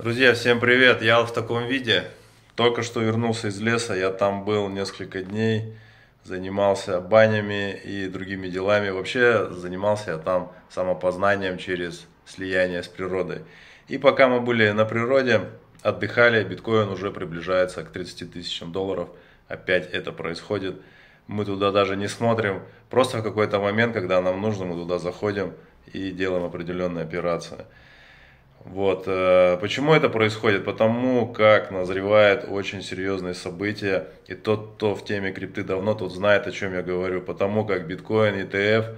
Друзья, всем привет! Я в таком виде. Только что вернулся из леса, я там был несколько дней, занимался банями и другими делами. Вообще занимался я там самопознанием через слияние с природой. И пока мы были на природе, отдыхали, биткоин уже приближается к 30 тысячам долларов. Опять это происходит. Мы туда даже не смотрим. Просто в какой-то момент, когда нам нужно, мы туда заходим и делаем определенные операции. Вот. Э, почему это происходит? Потому как назревает очень серьезные события, и тот, кто в теме крипты давно, тот знает, о чем я говорю. Потому как биткоин, ETF,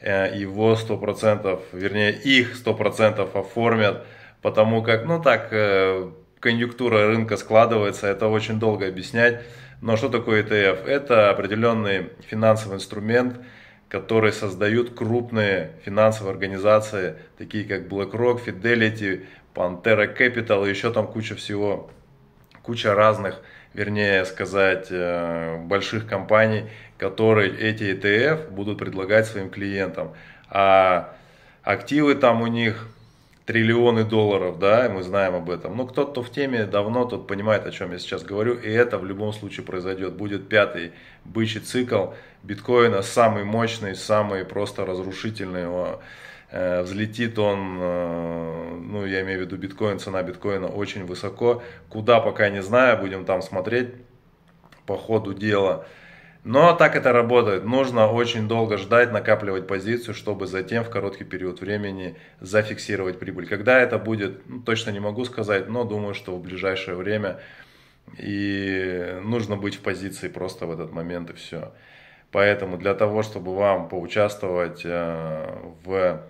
э, его 100%, вернее их 100% оформят, потому как, ну так, э, конъюнктура рынка складывается, это очень долго объяснять. Но что такое ETF? Это определенный финансовый инструмент, которые создают крупные финансовые организации, такие как BlackRock, Fidelity, Pantera Capital и еще там куча всего, куча разных, вернее сказать, э, больших компаний, которые эти ETF будут предлагать своим клиентам. А активы там у них триллионы долларов, да, мы знаем об этом. Но кто-то в теме давно, тот понимает, о чем я сейчас говорю, и это в любом случае произойдет. Будет пятый бычий цикл биткоина, самый мощный, самый просто разрушительный. Э, взлетит он, э, ну, я имею в виду биткоин, цена биткоина очень высоко. Куда пока не знаю, будем там смотреть по ходу дела. Но так это работает. Нужно очень долго ждать, накапливать позицию, чтобы затем в короткий период времени зафиксировать прибыль. Когда это будет, ну, точно не могу сказать, но думаю, что в ближайшее время. И нужно быть в позиции просто в этот момент и все. Поэтому для того, чтобы вам поучаствовать э, в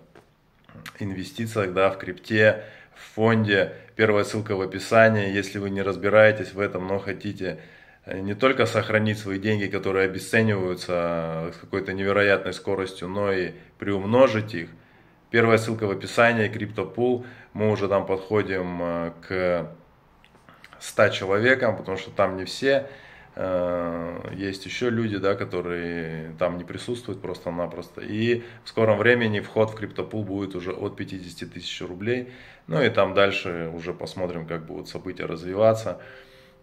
инвестициях, да, в крипте, в фонде, первая ссылка в описании. Если вы не разбираетесь в этом, но хотите не только сохранить свои деньги, которые обесцениваются с какой-то невероятной скоростью, но и приумножить их. Первая ссылка в описании, CryptoPool. Мы уже там подходим э, к 100 человекам, потому что там не все. Э, есть еще люди, да, которые там не присутствуют просто-напросто. И в скором времени вход в CryptoPool будет уже от 50 тысяч рублей. Ну и там дальше уже посмотрим, как будут события развиваться.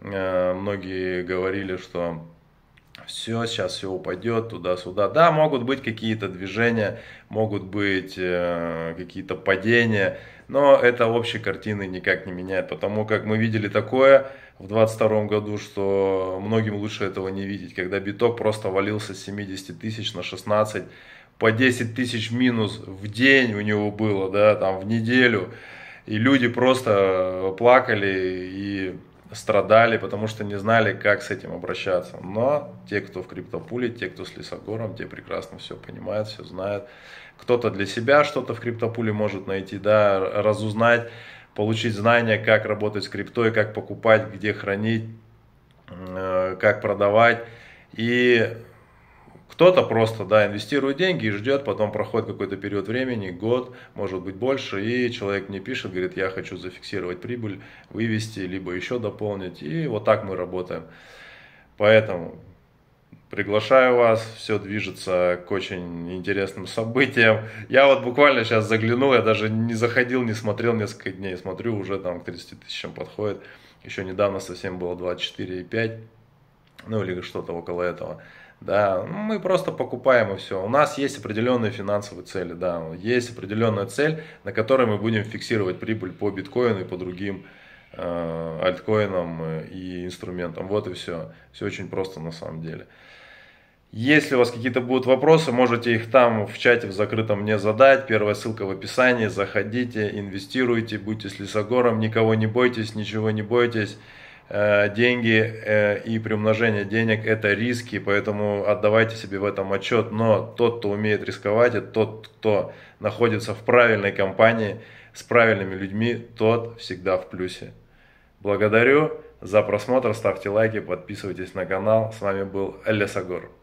Э, многие говорили, что все, сейчас все упадет туда-сюда. Да, могут быть какие-то движения, могут быть э, какие-то падения, но это общей картины никак не меняет, потому как мы видели такое в 22 году, что многим лучше этого не видеть, когда биток просто валился с 70 тысяч на 16, по 10 тысяч минус в день у него было, да, там в неделю, и люди просто плакали и страдали, потому что не знали, как с этим обращаться. Но те, кто в криптопуле, те, кто с лесогором, те прекрасно все понимают, все знают. Кто-то для себя что-то в криптопуле может найти, да, разузнать, получить знания, как работать с криптой, как покупать, где хранить, э, как продавать. И кто-то просто, да, инвестирует деньги и ждет, потом проходит какой-то период времени, год, может быть больше, и человек мне пишет, говорит, я хочу зафиксировать прибыль, вывести, либо еще дополнить, и вот так мы работаем. Поэтому приглашаю вас, все движется к очень интересным событиям. Я вот буквально сейчас заглянул, я даже не заходил, не смотрел несколько дней, смотрю, уже там к 30 тысячам подходит. Еще недавно совсем было 24,5, ну или что-то около этого. Да, ну, мы просто покупаем и все. У нас есть определенные финансовые цели, да, есть определенная цель, на которой мы будем фиксировать прибыль по биткоину и по другим э, альткоинам и инструментам. Вот и все. Все очень просто на самом деле. Если у вас какие-то будут вопросы, можете их там в чате в закрытом мне задать. Первая ссылка в описании. Заходите, инвестируйте, будьте с лесогором, никого не бойтесь, ничего не бойтесь. Э, деньги э, и приумножение денег это риски, поэтому отдавайте себе в этом отчет. Но тот, кто умеет рисковать, это тот, кто находится в правильной компании с правильными людьми, тот всегда в плюсе. Благодарю за просмотр, ставьте лайки, подписывайтесь на канал. С вами был Лесогор.